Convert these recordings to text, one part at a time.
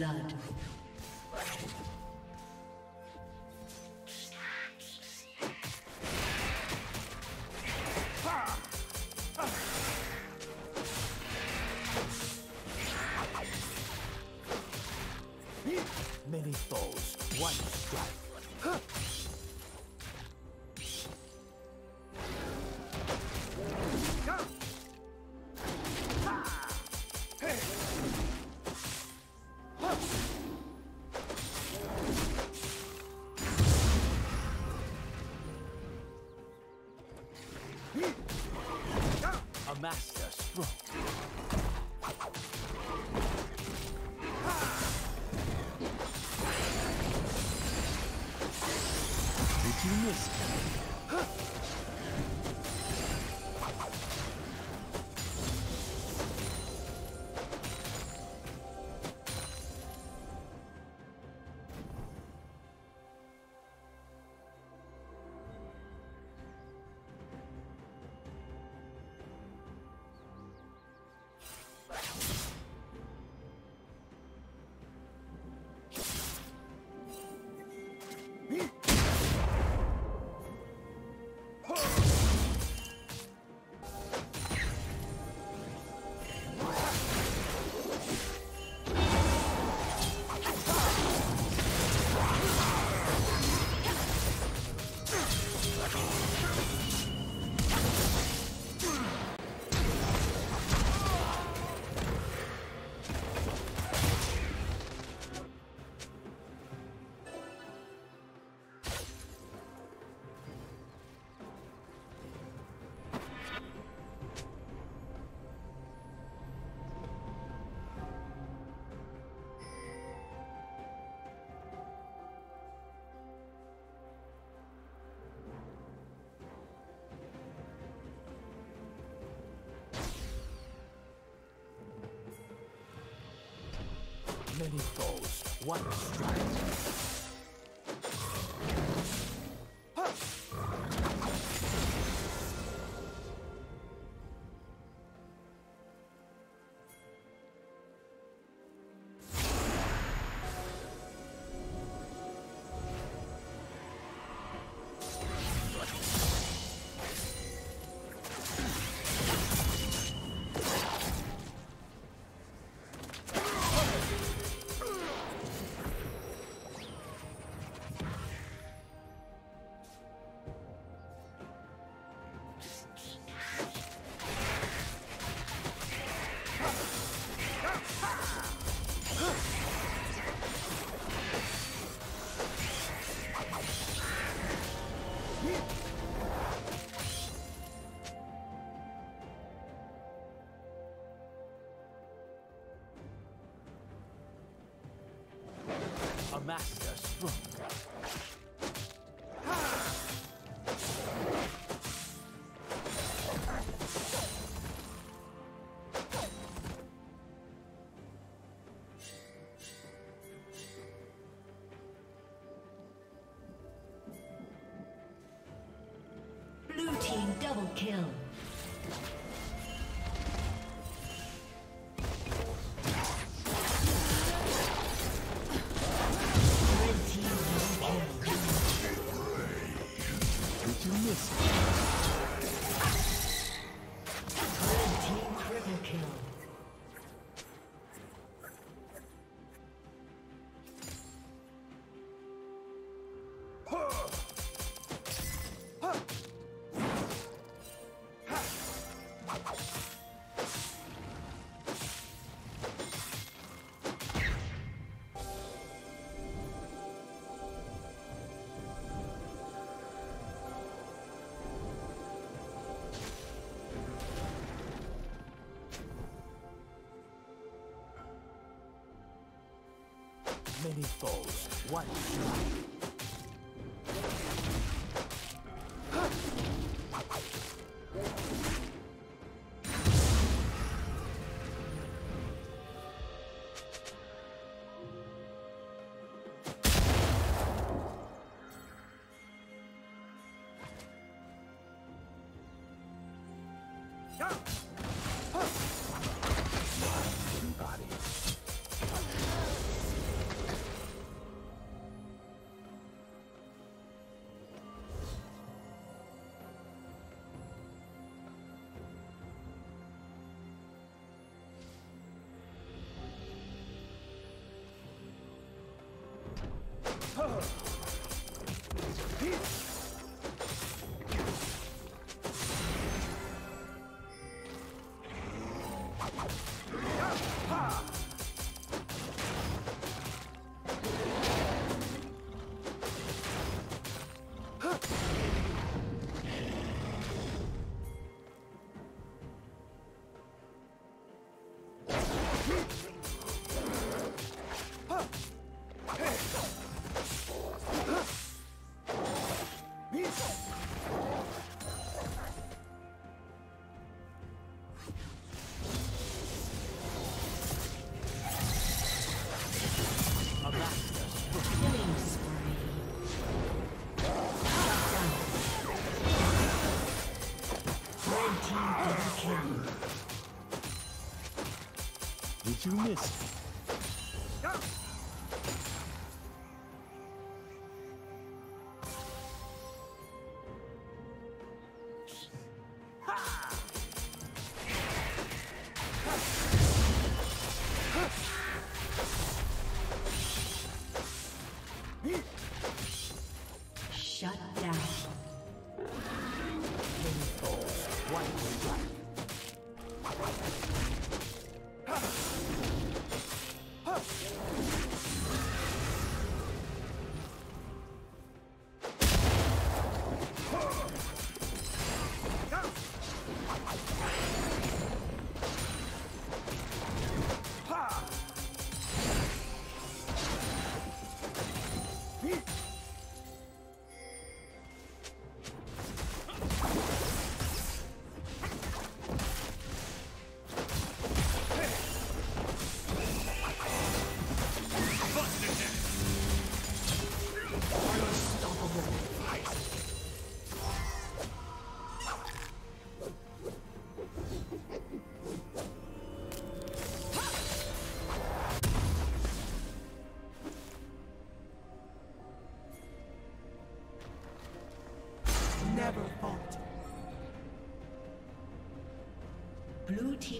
Blood. many foes, one strike. master strong. Blue team double kill. Many foes, one strike. Body. Did you miss me?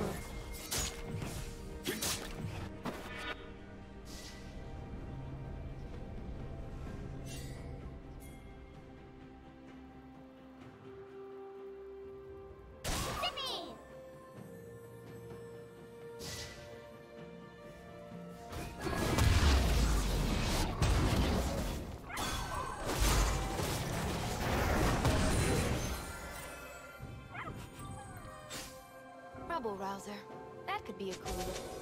Never. Rouser. That could be a clue.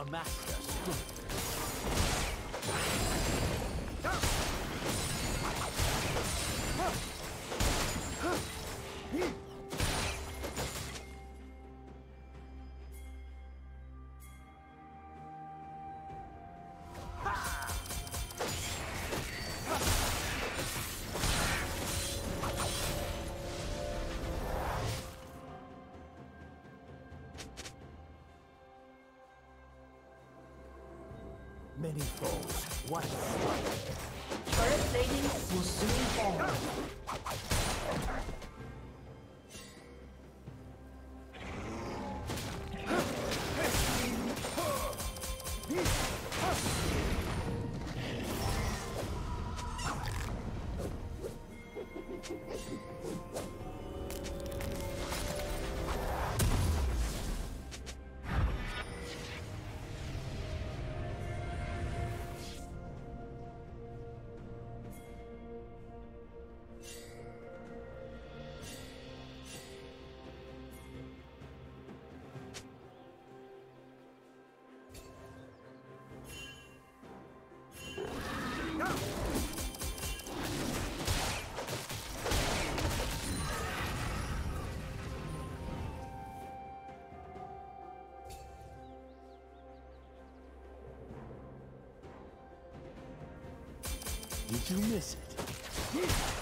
A master stroke. You miss it?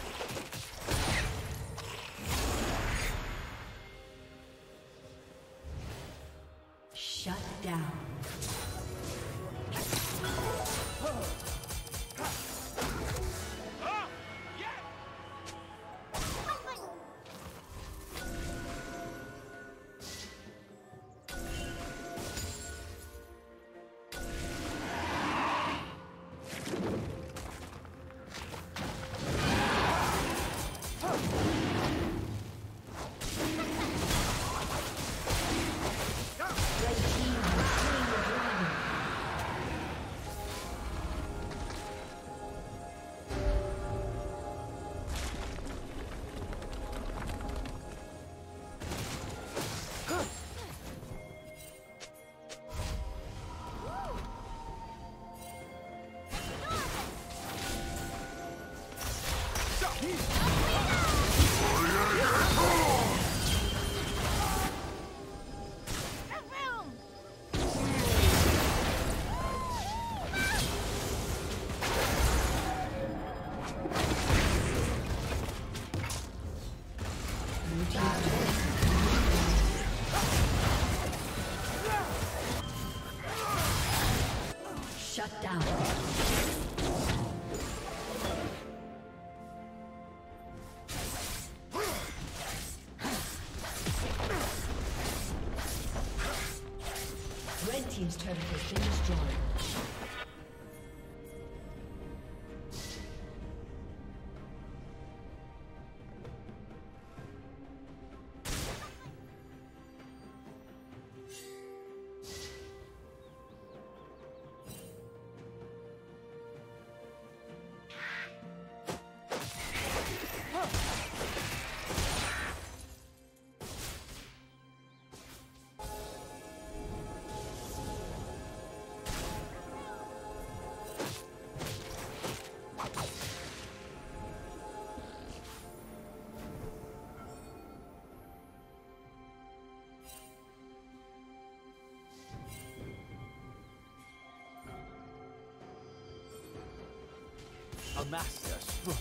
A master stroke.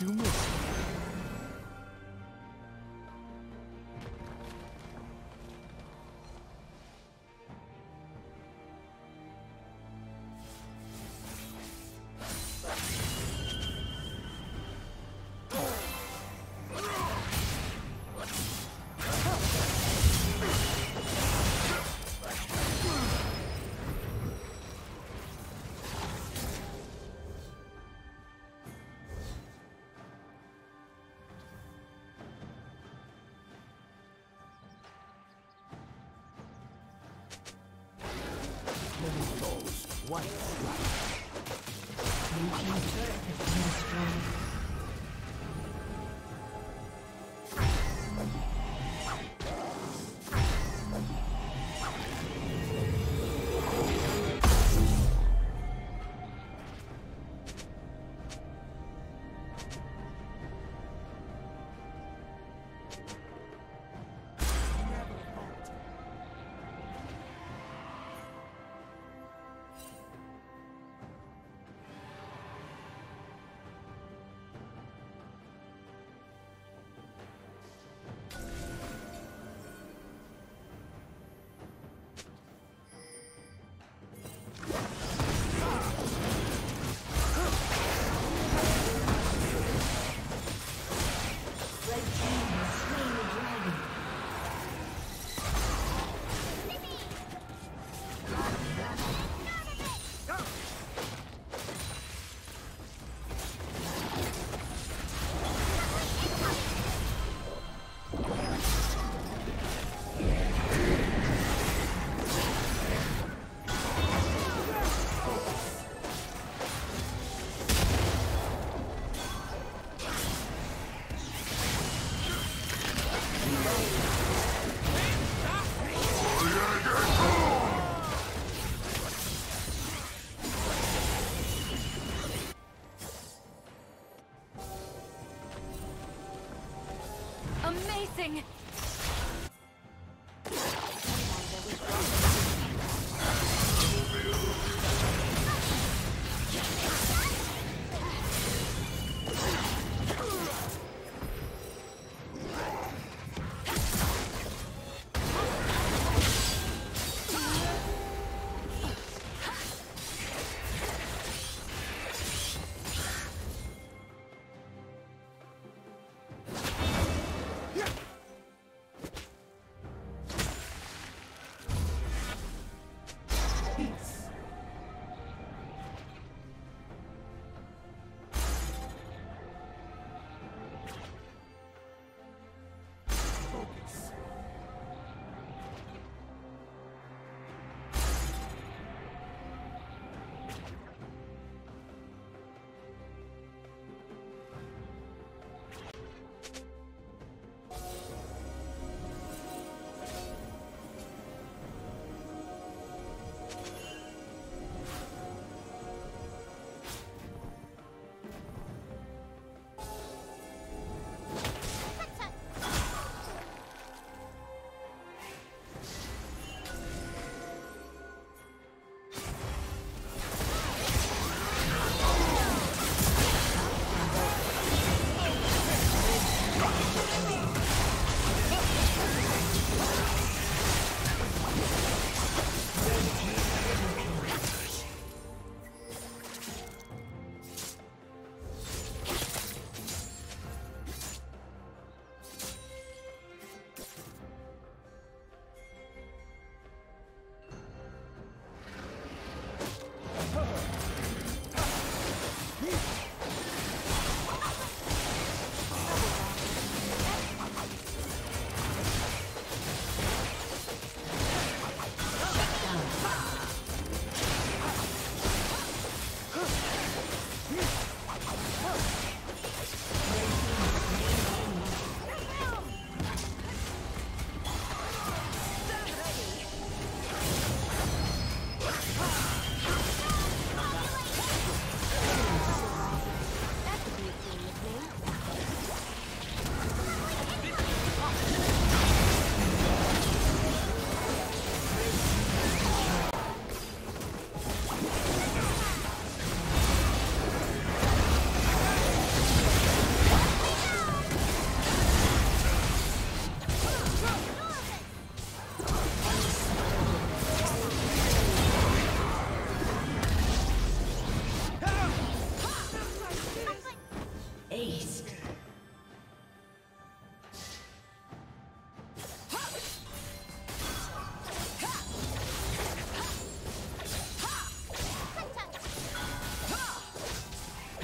You miss one strike. Blue team's turret has been destroyed.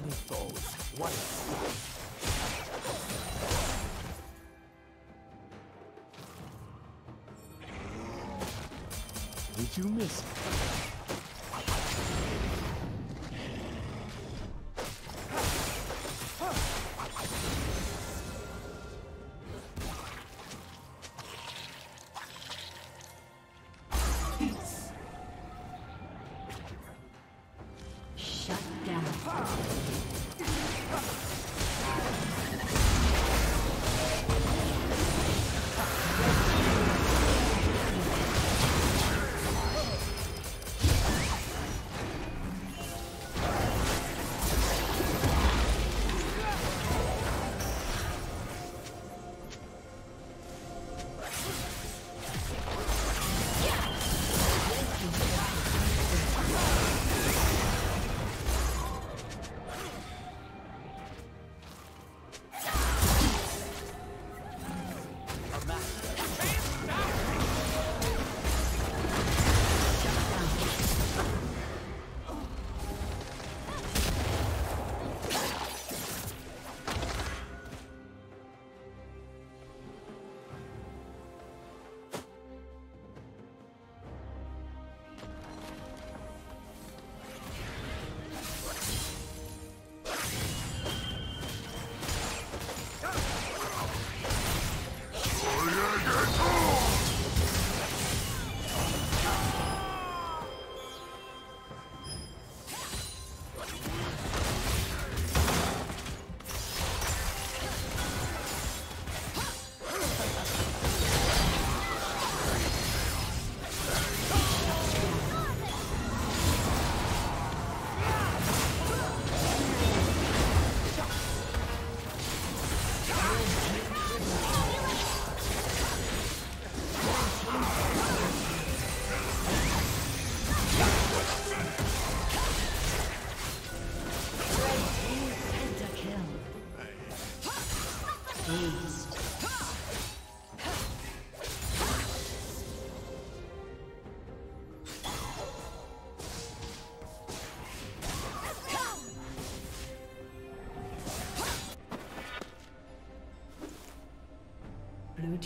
Many foes. Did you miss it?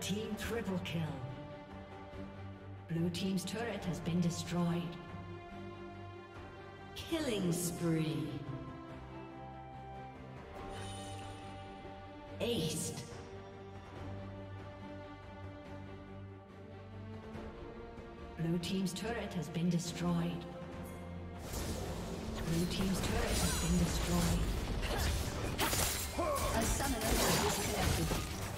Team triple kill. Blue team's turret has been destroyed. Killing spree. Aced. Blue team's turret has been destroyed. Blue team's turret has been destroyed. A summoner has disconnected.